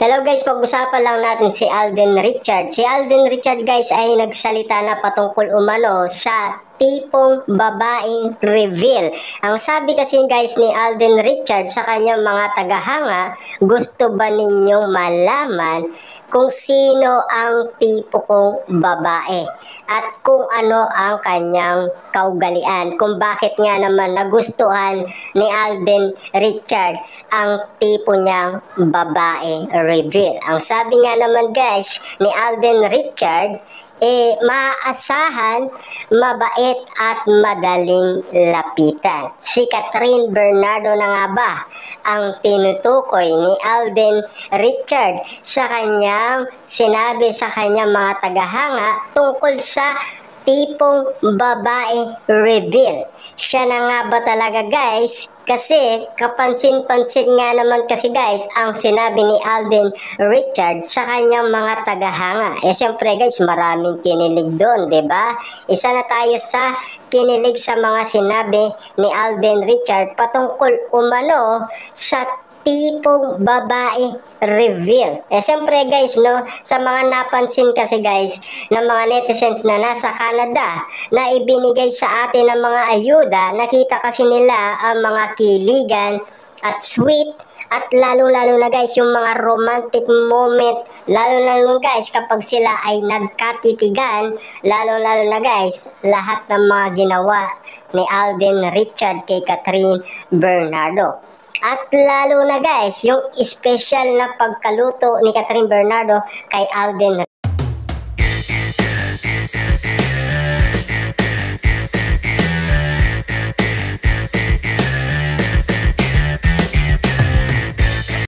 Hello guys, pag-usapan lang natin si Alden Richard. Si Alden Richard guys ay nagsalita na patungkol umano sa tipong babaeng reveal. Ang sabi kasi guys ni Alden Richard sa kanyang mga tagahanga, gusto ba ninyong malaman kung sino ang tipo kong babae at kung ano ang kanyang kaugalian. Kung bakit nga naman nagustuhan ni Alden Richard ang tipo niyang babae reveal. Ang sabi nga naman guys ni Alden Richard, eh, maaasahan, mabait at madaling lapitan. Si Catherine Bernardo na nga ba ang tinutukoy ni Alden Richard sa kanyang sinabi sa kanyang mga tagahanga tungkol sa tipong babae reveal. Siya na nga ba talaga guys? Kasi kapansin-pansin nga naman kasi guys ang sinabi ni Alden Richard sa kanyang mga tagahanga. Eh siyempre guys maraming kinilig doon, ba? Isa na tayo sa kinilig sa mga sinabi ni Alden Richard patungkol umano sa tipong babae reveal. Eh, siyempre guys, no, sa mga napansin kasi guys, ng mga netizens na nasa Canada, na ibinigay sa atin ng mga ayuda, nakita kasi nila ang mga kiligan at sweet at lalo-lalo na guys, yung mga romantic moment, lalo-lalo guys, kapag sila ay nagkatitigan, lalo-lalo na guys, lahat ng mga ginawa ni Alden Richard kay Catherine Bernardo. At lalo na guys, yung special na pagkaluto ni Catherine Bernardo kay Alden